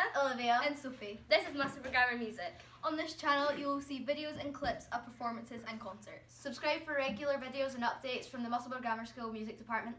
Olivia Olivia. and Sophie. This is Musselburgh Grammar Music. On this channel, you will see videos and clips of performances and concerts. Subscribe for regular videos and updates from the Musselburgh Grammar School Music Department.